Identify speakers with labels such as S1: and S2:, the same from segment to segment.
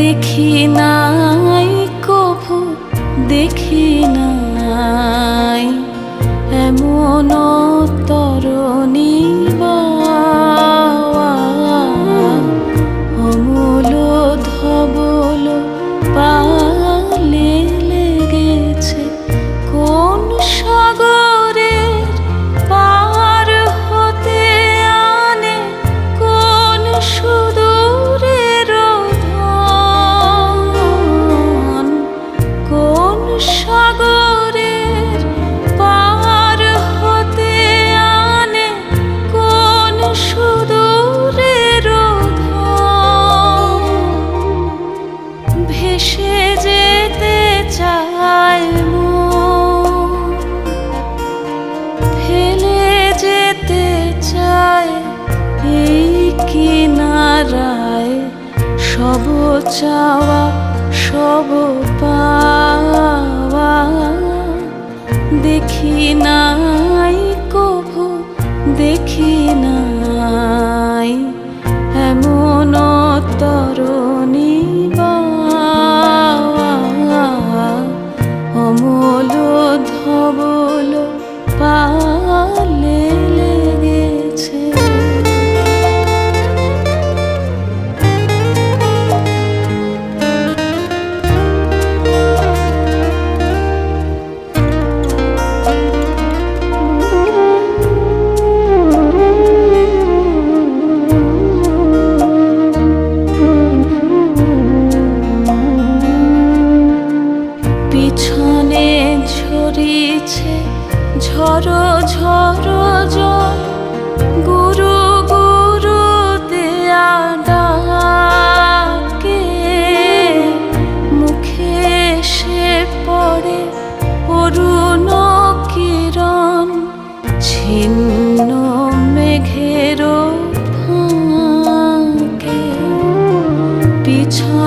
S1: দেখি নাই কভু দেখি নাই। এমন তরণী বা সব চাওয়া সব পাওয়া দেখি নাই।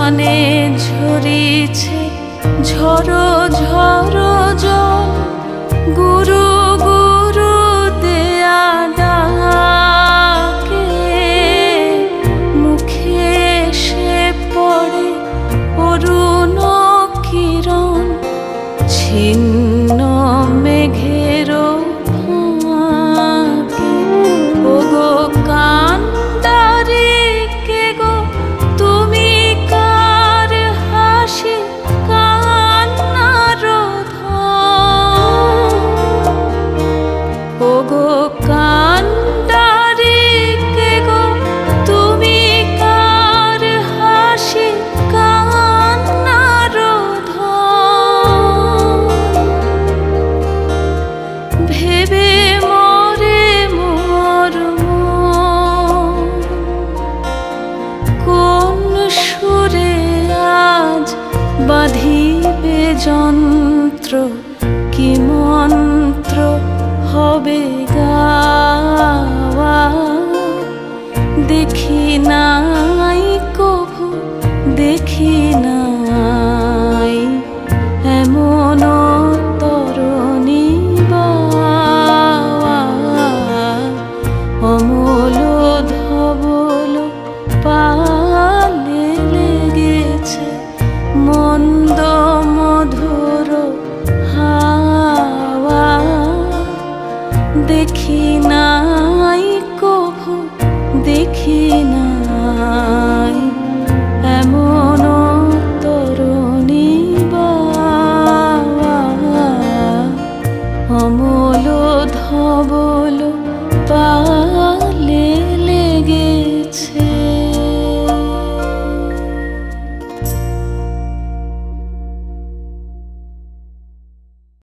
S1: মনে ঝরিছে ঝরো ঝরো জল। গুরু ভেবে মরে মর কোন সুরে আজ বাঁধিবে যন্ত্র? দেখি নাই কভু দেখি নাই।